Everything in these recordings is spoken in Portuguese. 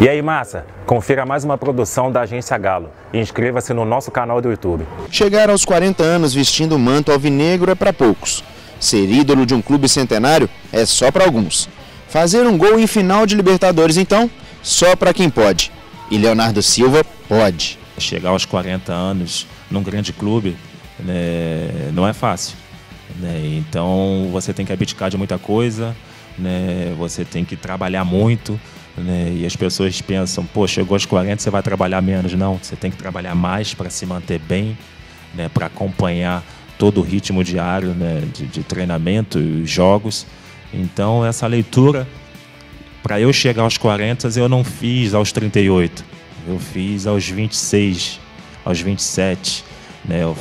E aí, massa? Confira mais uma produção da Agência Galo e inscreva-se no nosso canal do YouTube. Chegar aos 40 anos vestindo o manto alvinegro é para poucos. Ser ídolo de um clube centenário é só para alguns. Fazer um gol em final de Libertadores, então, só para quem pode. E Leonardo Silva pode. Chegar aos 40 anos num grande clube né, não é fácil. Né? Então você tem que abdicar de muita coisa, né? você tem que trabalhar muito. Né? E as pessoas pensam, pô, chegou aos 40, você vai trabalhar menos. Não, você tem que trabalhar mais para se manter bem, né? para acompanhar todo o ritmo diário né? de, de treinamento e jogos. Então, essa leitura, para eu chegar aos 40, eu não fiz aos 38, eu fiz aos 26, aos 27. Né? Eu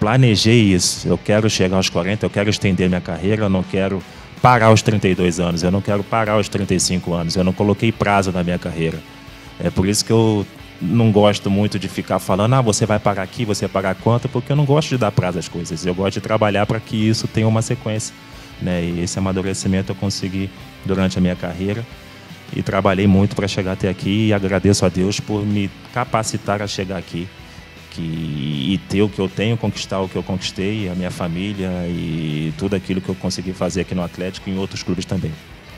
planejei isso. Eu quero chegar aos 40, eu quero estender minha carreira, eu não quero parar aos 32 anos, eu não quero parar aos 35 anos, eu não coloquei prazo na minha carreira. É por isso que eu não gosto muito de ficar falando, ah, você vai parar aqui, você vai parar quanto, porque eu não gosto de dar prazo às coisas. Eu gosto de trabalhar para que isso tenha uma sequência. Né? E esse amadurecimento eu consegui durante a minha carreira e trabalhei muito para chegar até aqui e agradeço a Deus por me capacitar a chegar aqui que, e ter o que eu tenho, conquistar o que eu conquistei, a minha família e tudo aquilo que eu consegui fazer aqui no Atlético e em outros clubes também.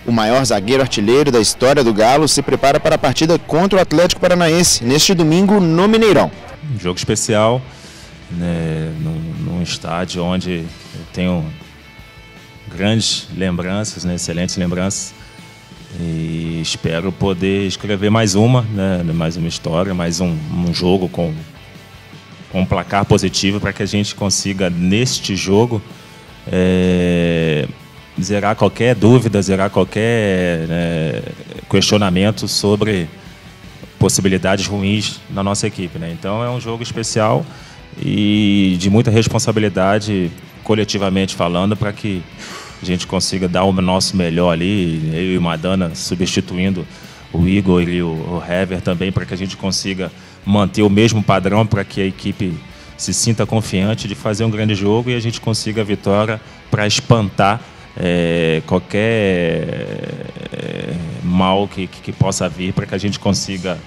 O maior zagueiro artilheiro da história do Galo se prepara para a partida contra o Atlético Paranaense neste domingo no Mineirão. Um jogo especial, né, num, num estádio onde eu tenho grandes lembranças, né, excelentes lembranças. E espero poder escrever mais uma, né, mais uma história, mais um, um jogo com com um placar positivo para que a gente consiga, neste jogo, é, zerar qualquer dúvida, zerar qualquer né, questionamento sobre possibilidades ruins na nossa equipe. Né? Então é um jogo especial e de muita responsabilidade, coletivamente falando, para que a gente consiga dar o nosso melhor ali, eu e Madana substituindo o Igor e o Hever também, para que a gente consiga manter o mesmo padrão para que a equipe se sinta confiante de fazer um grande jogo e a gente consiga a vitória para espantar é, qualquer é, mal que, que, possa vir para que a gente consiga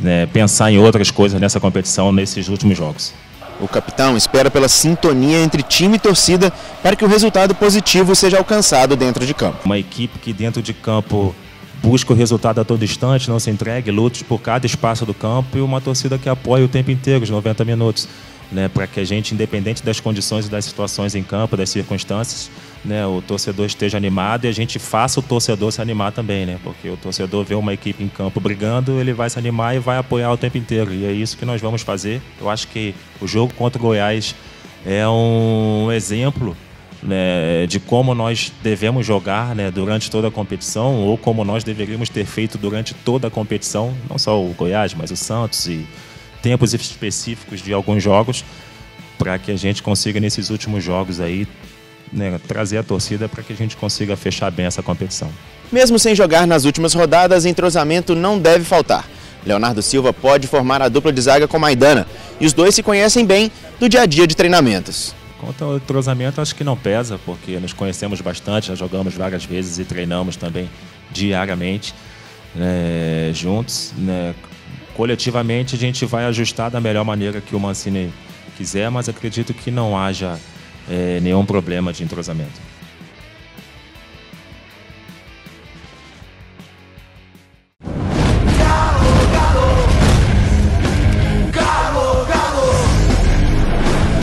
né, pensar em outras coisas nessa competição nesses últimos jogos. O capitão espera pela sintonia entre time e torcida para que o resultado positivo seja alcançado dentro de campo. Uma equipe que dentro de campo busca o resultado a todo instante, não se entregue, lute por cada espaço do campo e uma torcida que apoie o tempo inteiro, os 90 minutos. Né, para que a gente, independente das condições e das situações em campo, das circunstâncias, né, o torcedor esteja animado e a gente faça o torcedor se animar também, né, porque o torcedor vê uma equipe em campo brigando, ele vai se animar e vai apoiar o tempo inteiro. E é isso que nós vamos fazer. Eu acho que o jogo contra o Goiás é um exemplo né, de como nós devemos jogar né, durante toda a competição ou como nós deveríamos ter feito durante toda a competição, não só o Goiás, mas o Santos e tempos específicos de alguns jogos, para que a gente consiga nesses últimos jogos aí né, trazer a torcida para que a gente consiga fechar bem essa competição. Mesmo sem jogar nas últimas rodadas, entrosamento não deve faltar. Leonardo Silva pode formar a dupla de zaga com Maidana e os dois se conhecem bem do dia a dia de treinamentos. Quanto ao entrosamento, acho que não pesa, porque nos conhecemos bastante, já jogamos várias vezes e treinamos também diariamente né, juntos. Né. Coletivamente, a gente vai ajustar da melhor maneira que o Mancini quiser, mas acredito que não haja é, nenhum problema de entrosamento.